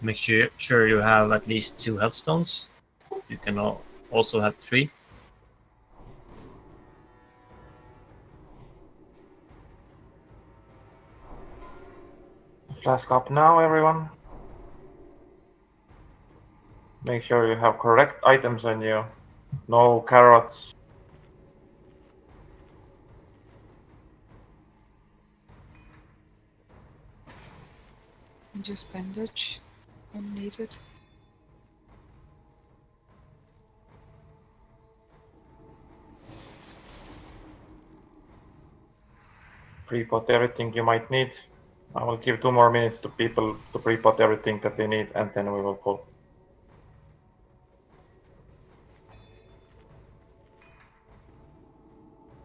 make sure sure you have at least two health stones. You can also have three. Flask up now, everyone. Make sure you have correct items on you. No carrots. Just bandage when needed. Pre-pot everything you might need. I will give two more minutes to people to pre-pot everything that they need, and then we will pull.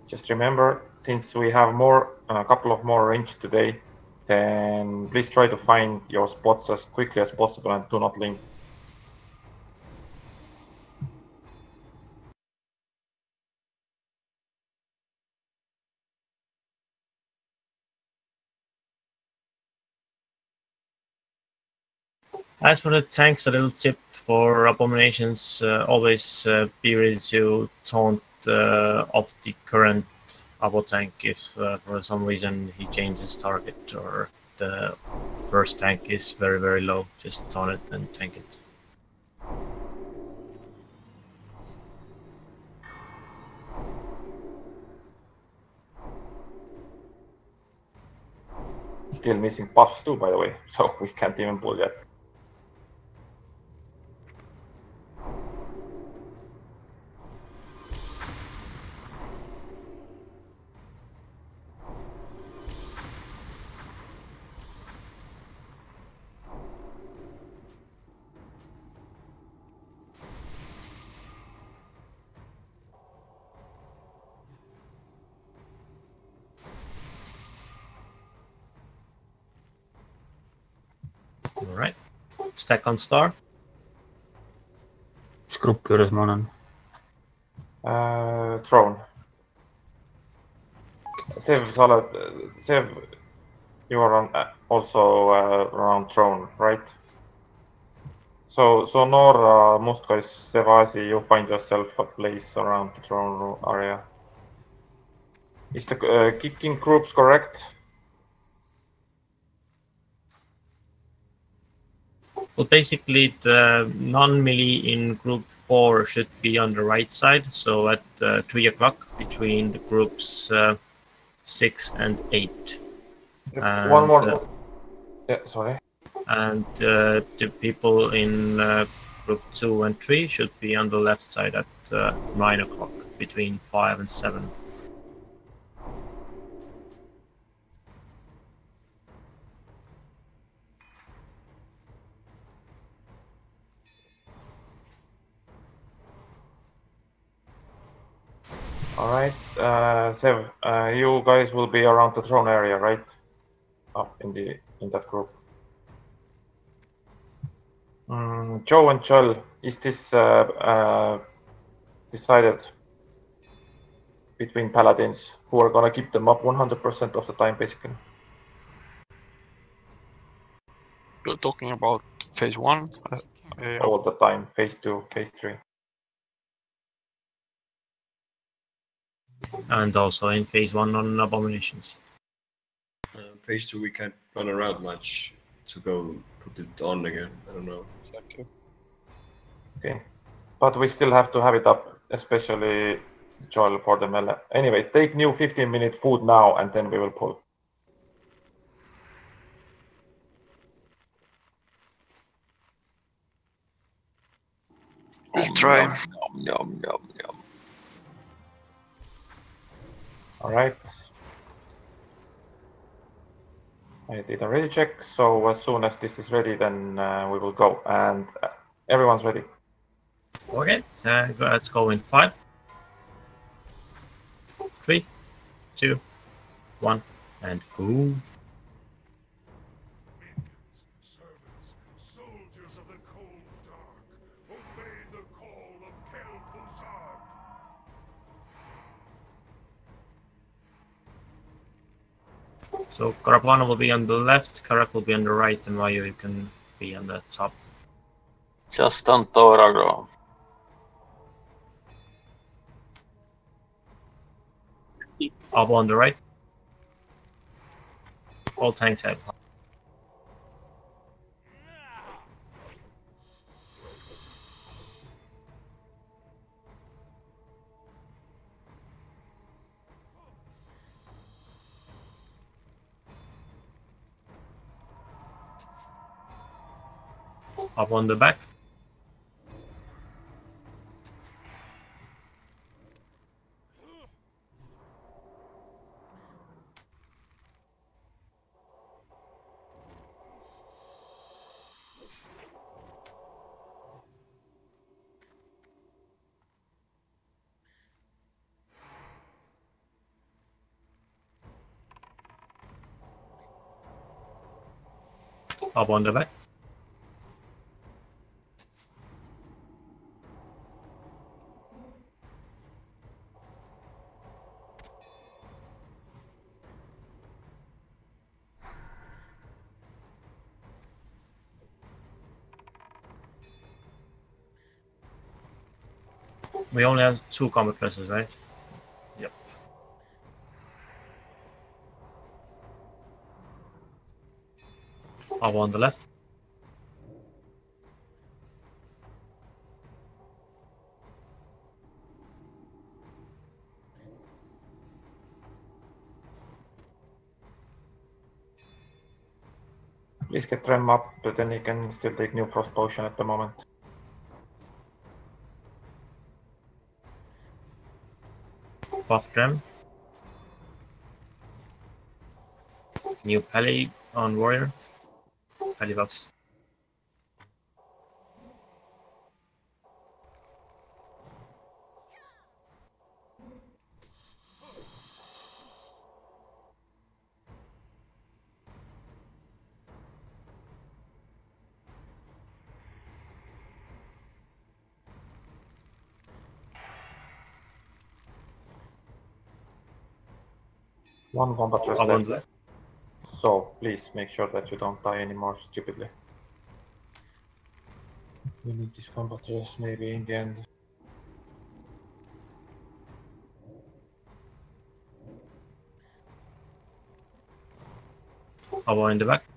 Just remember, since we have more, a couple of more range today, then please try to find your spots as quickly as possible and do not link. As for the tanks, a little tip for abominations: uh, always uh, be ready to taunt uh, off the current abo tank if, uh, for some reason, he changes target or the first tank is very very low. Just taunt it and tank it. Still missing buffs too, by the way, so we can't even pull yet. Stack on star. mis grupi juures ma olen? Uh, throne. Sev, sa oled, Sev, you are on uh, also uh, around throne, right? So, so Nora, Mustkais, Sevasi, you find yourself a place around the throne area. Is the uh, kicking groups correct? Well, basically, the non-melee in group four should be on the right side. So at uh, three o'clock between the groups uh, six and eight, If One more. Uh, yeah, sorry. and uh, the people in uh, group two and three should be on the left side at uh, nine o'clock between five and seven. All right, uh, Sev, uh, you guys will be around the throne area, right? Up in the in that group. Mm, Joe and Joel, is this uh, uh, decided between paladins who are gonna keep them up 100% of the time, basically? You're talking about phase one? Uh. All the time, phase two, phase three. And also in phase one on abominations. Uh, phase two, we can't run around much to go put it on again. I don't know. Exactly. Okay, but we still have to have it up, especially Joel for the melee. Anyway, take new 15 minute food now, and then we will pull. We'll try. Yum, yum, yum, All right. I did a ready check, so as soon as this is ready, then uh, we will go. And uh, everyone's ready. Okay, uh, let's go in five, three, two, one, and go. So Karapana will be on the left, Karak will be on the right, and Mayu you can be on the top. Just don't tower aggro. On the right. All tanks have up on the back. Up on the back. We only have two combat classes, right? Yep. Up on the left. Please get Rem up, but then you can still take New Frost Potion at the moment. Buff Gem. New Pally on Warrior. Pally buffs. One combat rest Up left. left. So please make sure that you don't die anymore stupidly. We need this combat rest maybe in the end. Up in the back.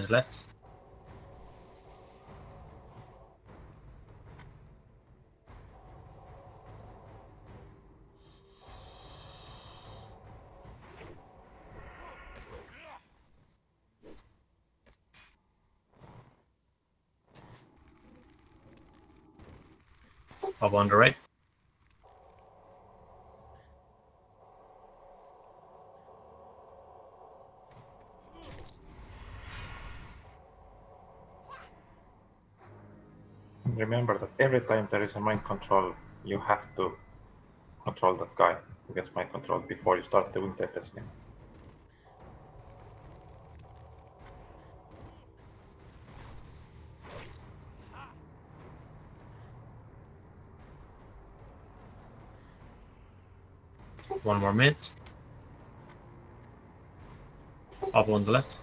Left. Up on the right. Remember that every time there is a mind control, you have to control that guy who gets mind control before you start doing the again. One more minute. Up on the left.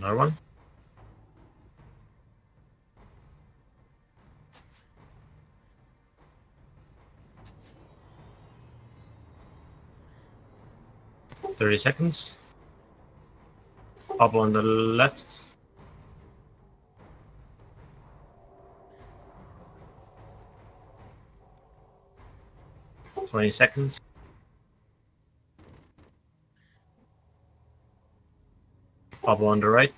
Another one. Thirty seconds. Up on the left. Twenty seconds. Up on the right.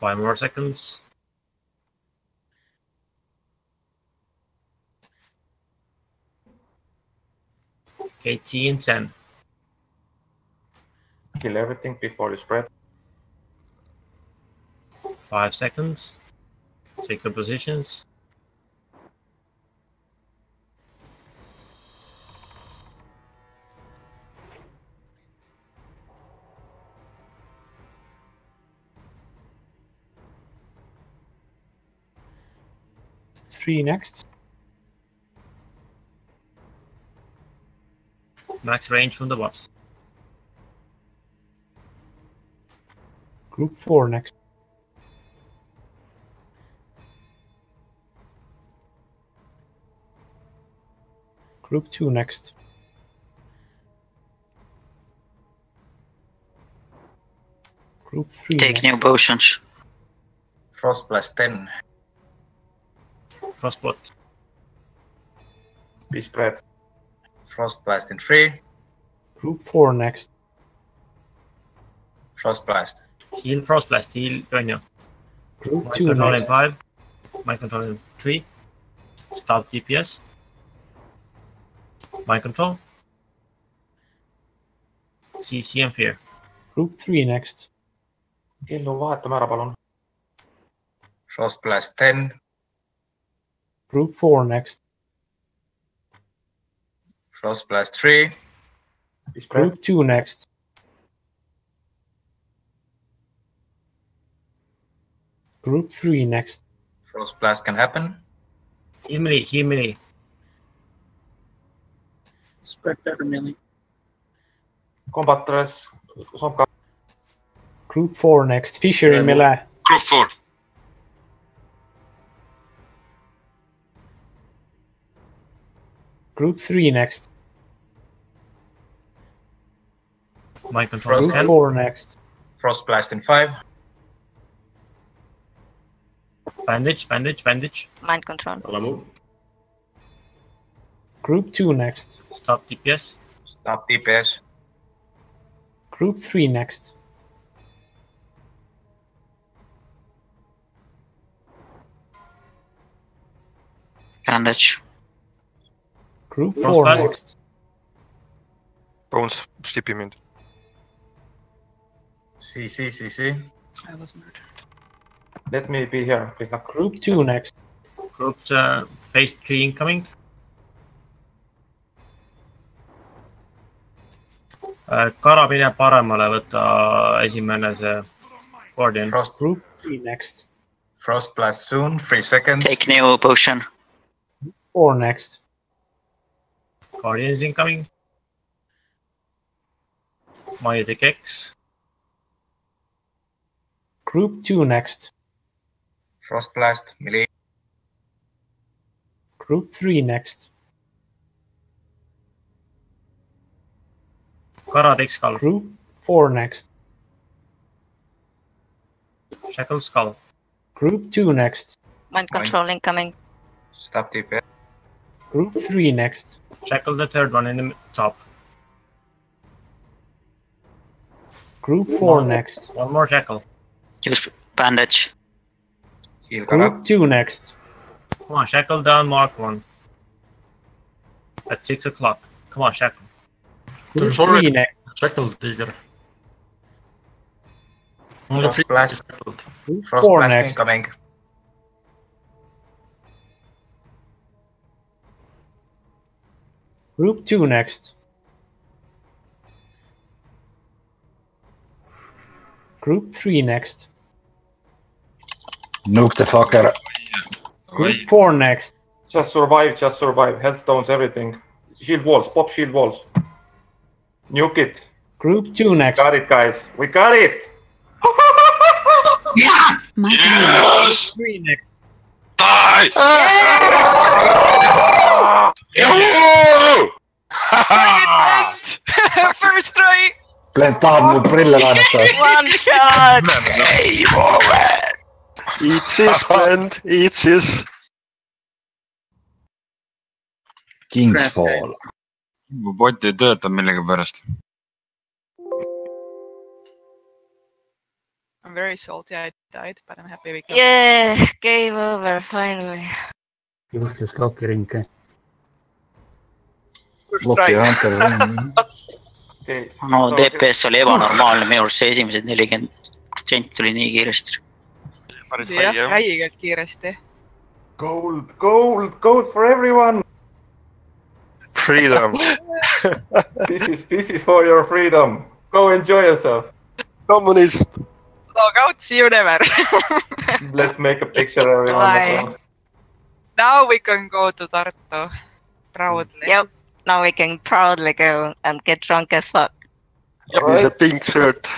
Five more seconds. KT in 10. Kill everything before you spread. 5 seconds. Take your positions. Three next. Max range from the boss. Group four next. Group two next. Group three. Take next. new potions. Frost 10. Frostbot. Be spread. Frost Blast in 3. Group four next. Frost Blast. Heal Frostblast. Heal Gonyo. Group My two control in next. 5. My control in 3. Stop DPS. My control. CC and Fear. Group three next. Killu vahetame ära, palun. Frost Blast 10. Group four next. Frost Blast 3. Be spread. Group two next. Group three next. Frost Blast can happen. Heal melee. Heal melee. Spread better melee. Combat dress. Group four next. Fissure in melee. Group 4. Group three next. My control Group 10. four next. Frost Blast in 5. Bandage. Bandage. Bandage. Mind control. Alamu. Group two next. Stop DPS. Stop DPS. Group three next. Bandage. Group Frost four blast. next. Bones, stipi mind. CC, CC. I was murdered. Let me be here, please not. Group two next. Group uh, phase 3 incoming. Äh, karabine paremale, võta esimene see Guardian. Frost, Group three next. Frost Blast soon. 3 seconds. Take new potion. Four next. Guardian is incoming. Maidik X. Group two next. Frost Blast. Melee. Group three next. Karadik Skull. Group four next. Shackle Skull. Group two next. Mind Mind- control incoming. Stop DPS. Group three next. Shackle the third one in the top. Group four No. next. One more Shackle. Use bandage. Heal Kara. Group two next. Come on, Shackle down Mark 1. At 6 o'clock. Come on, Shackle. Group There's already- three next. Shackled Tiger. Only Frost three Blast. shackled. Group Frost four next. incoming. Group two next. Group three next. Nuke the fucker. Group four next. Just survive, just survive, headstones, everything. Shield walls, pop shield walls. Nuke it, Group two next. got it guys, we got it. My Yes! Three next. Die! First try! Glenn tahab mu prille vaadata. One shot! Game over! Eat this, blend, eat this. Kingsfall. mu bot ei tööta millegipärast. I'm very salty I died, but I'm happy we killed Yeah, game over, finally. just just Loki ring käib. Loki Hunter. okei. no DPS oli ebanormaalne, minu arust see esimesed nelikümmend protsenti tuli nii kiiresti. jah, räigelt kiiresti. Gold, gold, gold for everyone. Freedom. This is, this is for your freedom. Go enjoy yourself. Kommunism. Log out, see you never. Let's make a picture of everyone. Bye. Now we can go to Tartu proudly. Yep. Now we can proudly go and get drunk as fuck. He's a pink shirt.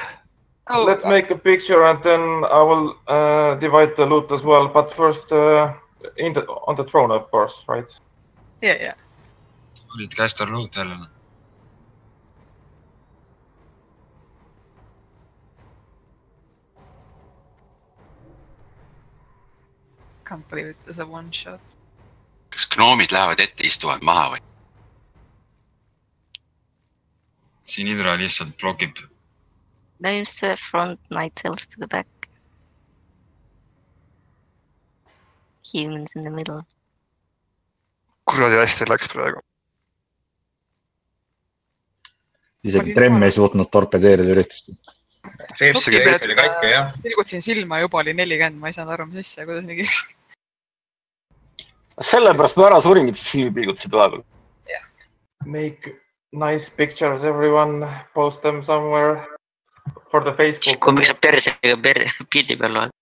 Oh, Let's make a picture and then I will uh, divide the loot as well. But first, uh, in the on the throne, of course, right? yeah, yeah. olid Caster Loot jälle. Can't believe it was a one shot. kas gnoomid lähevad ette, istuvad maha või? siin Hydra lihtsalt blokib. Names to the front, night elves to the back. Humans in the middle. kuradi hästi läks praegu. isegi Tremm ei suutnud torpedeerida üritust. Tilgutasin silma, juba oli nelikümmend, ma ei saanud aru, mis asja, kuidas nii kiiresti. sellepärast ma ära suringi, et silmi pilgutasid vahepeal. Make nice pictures, everyone. Post them somewhere for the Facebook. kui miks sa persega per-, pildi peal oled?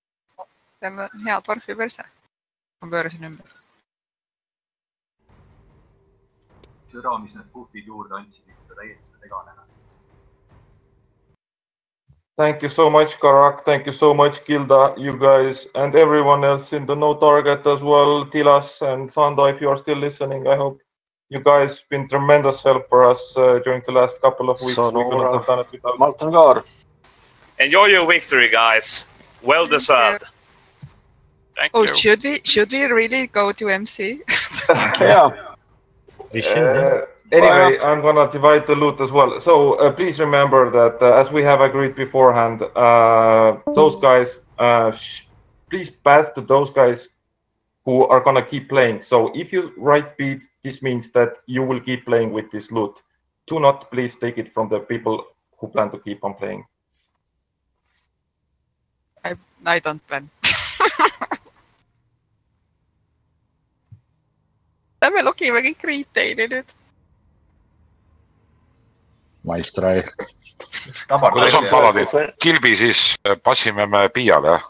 seal on hea dwarfi perse. ma pöörasin ümber. türa, mis need puhvid juurde andsid, ikka täiesti segane. Thank you so much, Karak. Thank you so much, Gilda, you guys, and everyone else in the No Target as well. Tilas and Sando, if you are still listening, I hope you guys been tremendous help for us uh, during the last couple of weeks. We couldn't have done it without Martin Kaar. Enjoy your victory, guys. Well deserved. Thank Oh, should we, should we really go to MC? jaa. Uh, anyway, I'm gonna divide the loot as well. So uh, please remember that uh, as we have agreed beforehand, uh, those guys, uh, sh- please pass to those guys who are gonna keep playing. So if you write beat, this means that you will keep playing with this loot. Do not please take it from the people who plan to keep on playing. I, I don't plan. Lähme lokime kõik retail'i nüüd. Nice try. kuidas on paladin, kilbi siis äh, passime me Piiale?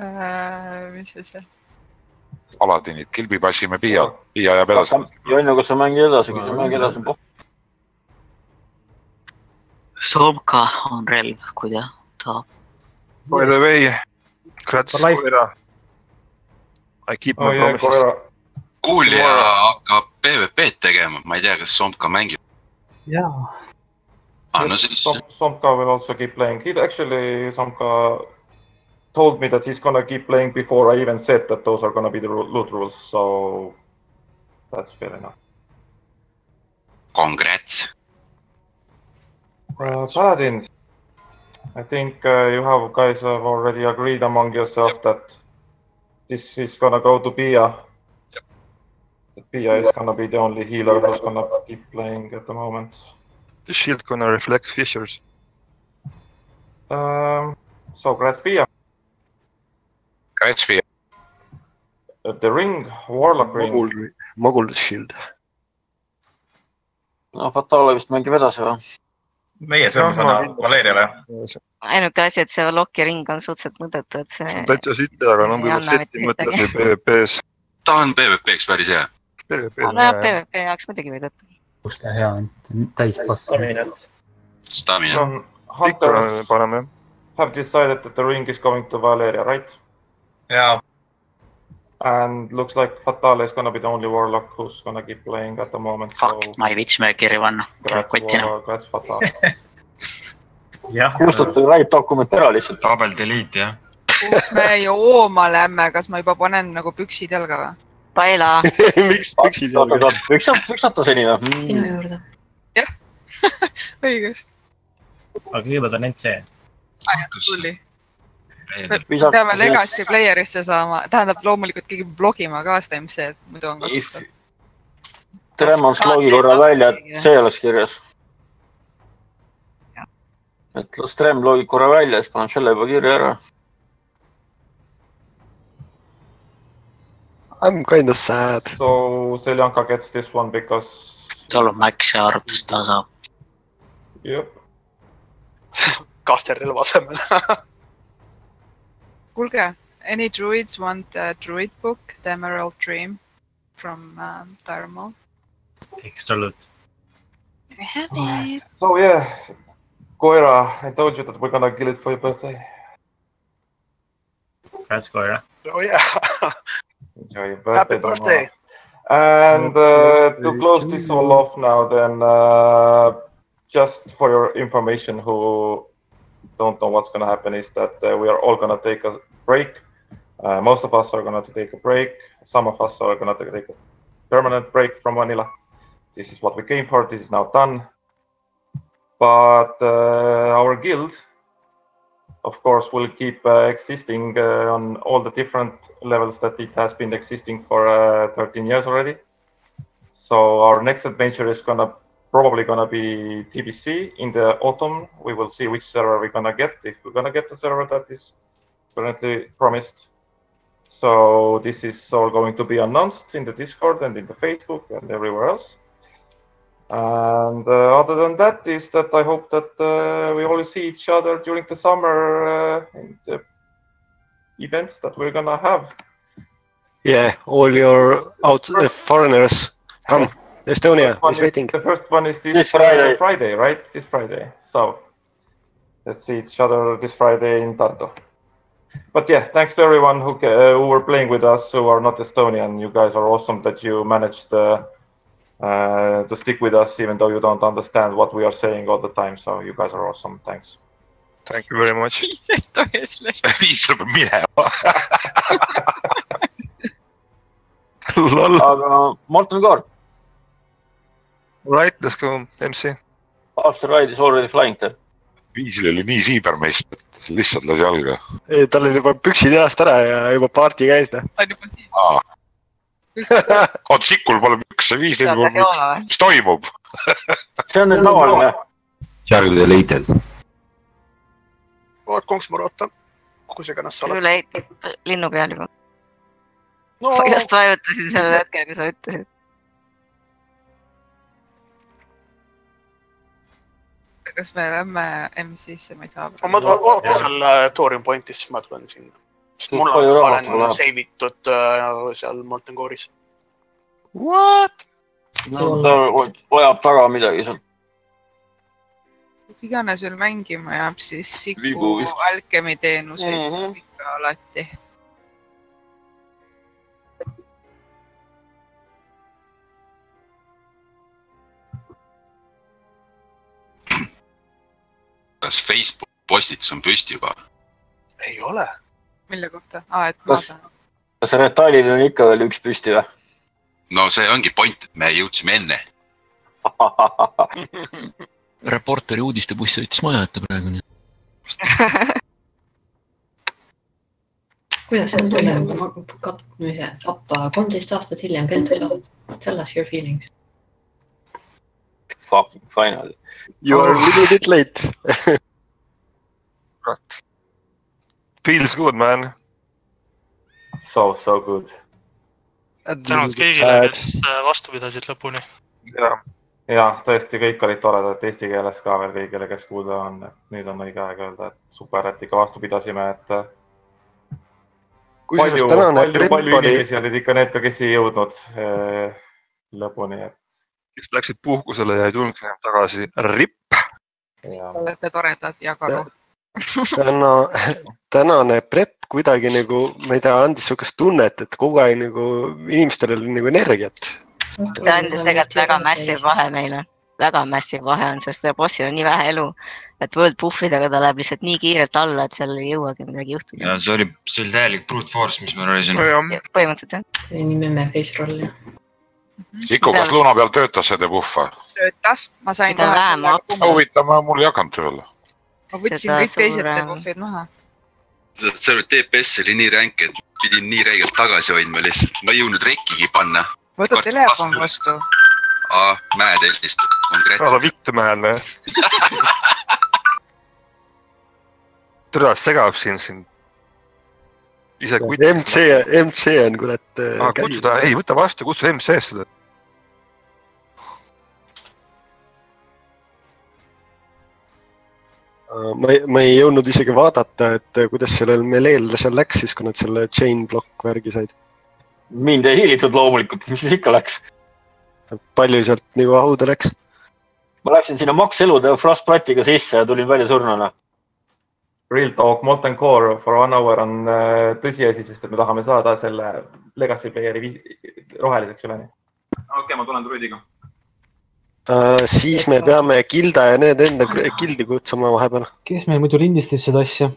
Äh, mis see seal? Paladinid, kilbi passime Piia, Piia jääb edasi. Jonno, kas sa mängid edasi, kui sa mängid edasi. Somka on relv, kui ta tahab. By the way, Krats. Koira. I keep my Oh, promises kuulja hakkab PVP-d tegema, ma ei tea, kas Somka mängib. jaa. ah,. no siis Som- Somka will also keep playing. He actually, Somka told me that he's gonna keep playing before I even said that those are gonna be the loot rules. So that's fair enough. congrats. Uh, Paladins, I think uh, you have guys have already agreed among yourself that this is gonna go to Pia. That Pia is gonna be the only healer who's gonna keep playing at the moment. The shield gonna reflect fissures. Um, so Grats Pia. Grats Pia. Uh, the ring, Warlock ring. Mogul, Mogul shield. no Fatale vist mängib edasi või? meie sööme sõna Valeriale. ainuke asi, et see Loki ring on suhteliselt mõttetu, et see. täitsa sitt, aga no võib-olla seti mõttes PVP-s. ta on PVP-ks päris hea. nojah, PVP jaoks muidugi võid võtta. kus ta hea on, täis pakkunud. Stamina. Um, hunters paneme jah. have decided that the ring is going to Valeria, right? Yeah. And looks like Fatale is gonna be the only warlock who's gonna keep playing at the moment. So ma ei viitsi meie kirja panna, Grats, kotina. Warlock, Grats Fatale. jah, kustutage right dokument ära lihtsalt. tabel delete jah. kus me jooma lähme, kas ma juba panen nagu püksid jalga või? Paela. miks miks sa, miks sa seni või? sinu juurde. õigus. aga kõigepealt on NC. tuli. me peame Legacy player'isse saama, tähendab loomulikult keegi blogima ka seda MC-d, muidu on kasutav. Tremons logi korra välja, et see oleks kirjas. et las Trem logib korra välja, siis panen selle juba kirja ära. I m kind of sad. So Seljanka gets this one because tal on Max ja arvates ta saab. Yep. kasterrelva asemel. kuulge, any druids want a druid book, The Emerald Dream from um, Thermal? Extra loot. I have it. So yeah, Koira, I told you that we're gonna kill it for your birthday. That's, Koira. oh yeah. Enjoy your birthday. Happy tomorrow. birthday. And uh, to close this all off now, then uh, just for your information, who don't know what's going to happen, is that uh, we are all going to take a break. Uh, most of us are going to take a break. Some of us are going to take a permanent break from Vanilla. This is what we came for. This is now done. But uh, our guild, of course, will keep uh, existing uh, on all the different levels that it has been existing for uh, 13 years already. So our next adventure is gonna probably gonna be TBC in the autumn. We will see which server we're gonna get if we're gonna get the server that is currently promised. So this is all going to be announced in the Discord and in the Facebook and everywhere else. And uh, other than that, is that I hope that uh, we all see each other during the summer uh, in the events that we're gonna have. Yeah, all your out uh, foreigners, come, Estonia is is- waiting. The first one is this, This Friday. uh, Friday, right? This Friday. So let's see each other this Friday in Tartu. But yeah, thanks to everyone who ca- who were playing with us who are not Estonian. You guys are awesome that you managed uh, uh, to stick with us even though you don't understand what we are saying all the time. So you guys are awesome. Thanks. Thank you very much. nii saab minema. lol, aga Martin Kaart, right, let's go, MC. After Ride is already flying there. Viisil oli nii siibermeist, et lihtsalt lasi jalga. tal oli juba püksid jalast ära ja juba party käis, noh. ta on juba siin. oot, Sikul pole jooma pükse, või? mis toimub? see on nüüd tavaline. Charlie deleted. oot, konks ma ootan. kus iganes sa oled. üle linnu peal juba. no just vajutasin sellel hetkel, kui sa ütlesid. kas me lähme MC-sse, ma ei saa. ma ma- oota seal äh, Thorium Pointis, siis ma tulen sinna. Sest mul on, ma olen save itud äh, seal Molten Core'is. What? no ta vajab taga midagi sealt. mis iganes veel mängima jääb, siis Siku. Alchemy teenuseid Mhm. saab ikka alati. kas Facebook postitus on püsti juba? ei ole. Mille kohta? aa, et ma Kas- saan. kas Retalil on ikka veel üks püsti või? no see ongi point, et me jõudsime enne. reporteri uudistebuss sõitis maja ette praegu, nii. kuidas see tunneb katmise pappa kolmteist aastat hiljem keltu saada? Tell us your feelings. Fucking finally. You are a little bit late. Feels good, man. So so good. tänud kõigile, kes äh, vastu pidasid lõpuni. jah, jah, tõesti, kõik olid toredad eesti keeles ka veel kõigile, kes kuulda on, et nüüd on õige aeg öelda, et super, et ikka vastu pidasime, et äh, palju, palju, palju oli, inimesi olid ikka need ka, kes ei jõudnud äh, lõpuni, et kes läksid puhkusele ja ei tulnud enam tagasi. ripp. olete toredad ja karu. täna, tänane prep kuidagi nagu, ma ei tea, andis sihukest tunnet, et kogu aeg nagu inimestel oli nagu energiat. see andis tegelikult väga massive vahe meile. väga massive vahe on, sest bossil on nii vähe elu, et world buff idega ta läheb lihtsalt nii kiirelt alla, et seal ei jõuagi midagi juhtuda. ja see oli, see oli täielik brute force, mis me raisin. põhimõtteliselt jah. see oli nii memme face roll jah. Siku, kas Luna peal töötas see debuff või? töötas, ma sain huvitav, mul ei hakanud tööle. Ma võtsin Seda kõik teised debuffid maha. see DPS oli nii ränk, et pidin nii räigelt tagasi hoidma lihtsalt, ma ei jõudnud rekigi panna. võta telefon vastu. aa, Mäed helistab ära konkreetselt. vittu mehele. türa segab siin, siin. ise kutt. MC, MC on kurat äh, kutsu ta, ei võta vastu, kutsu MC-st ma ei, ma ei jõudnud isegi vaadata, et äh, kuidas sellel Meleel seal läks siis, kui nad selle chain block värgi said. mind ei hiilitud loomulikult, mis siis ikka läks. palju sealt nagu hauda läks? ma läksin sinna Max elude Frostbratiga sisse ja tulin välja surnuna. Real talk, Molten Core for one hour on äh, tõsiasi, sest et me tahame saada selle Legacy player'i roheliseks üleni. okei, ma tulen druidiga. Uh, siis me peame Gilda ja need enda gr- gildi kutsuma vahepeal. kes meil muidu lindistas seda asja?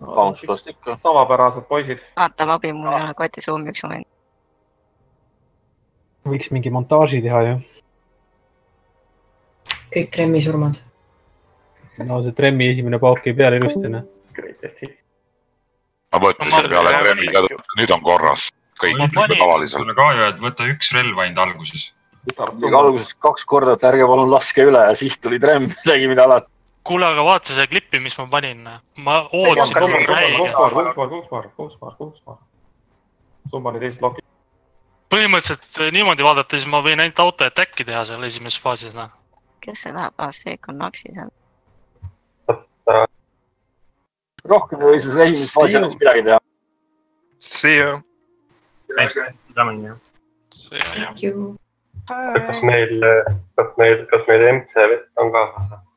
Bounce ikka. tavapärased poisid. vaata, abi, mul ei ole kotis ruumi üks moment. võiks mingi montaaži teha ju. kõik Tremmi surmad. no see Tremmi esimene pauk jäi peale ilusti, noh. Greatest hits. ma mõtlesin peale Tremmi, nüüd on korras, kõik tavaliselt. ka ju, et võta üks relv ainult alguses. Alguses kaks korda, et ärge palun laske üle ja siis tuli tremm, tegi mida alati. kuule, aga vaata seda klippi, mis ma panin. ma ootasin kuus paar, räige. kuus paar, kuus paar, kuus paar, kuus paar, kuus paar. Sumbani teist loki. põhimõtteliselt eh, niimoodi vaadates ma võin ainult auto attack'i teha seal esimeses faasis, noh. kes see tahab, see Connoxi seal. rohkem ei või siis esimeses faasis midagi teha. See you. Thank you. Kas meil, kas meil, kas meil MC vett on kaasas?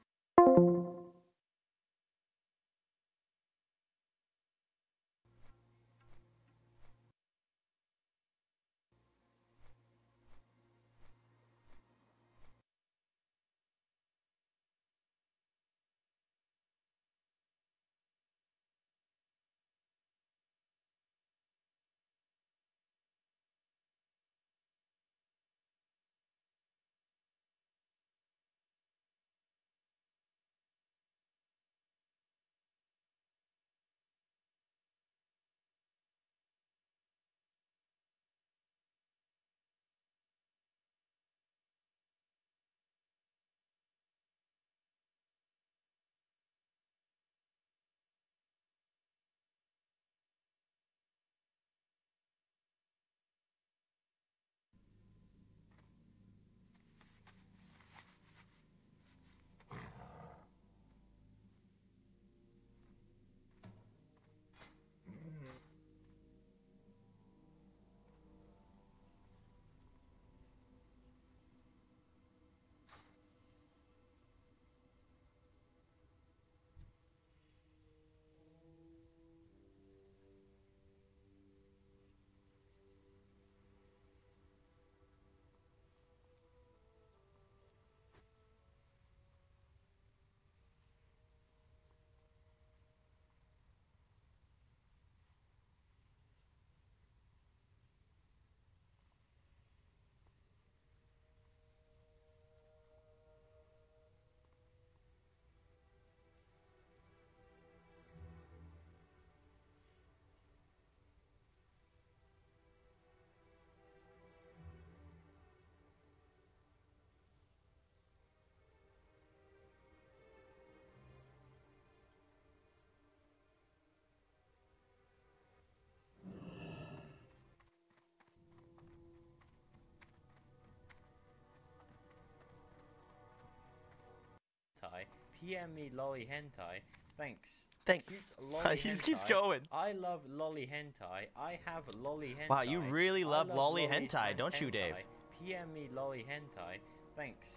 Hentai. PM me lolly hentai. Thanks. Thanks. Keep lolly He just keeps going. I love lolly hentai. I have lolly hentai. Wow, you really I love lolly hentai, don't you, Dave? PM me lolly hentai. Thanks.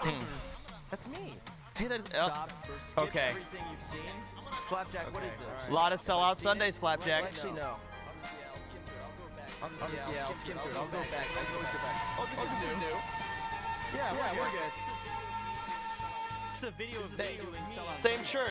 Hmm. That's me. Hey, that's uh, okay. Flapjack, what is this? A lot of sellout Sundays, Flapjack. Actually, no. I'll just, yeah, I'll skim through it. I'll go back. I can always go back. Oh, this, is new. Yeah, we're good. It's a video of This me me. doing sellout. Same shirt.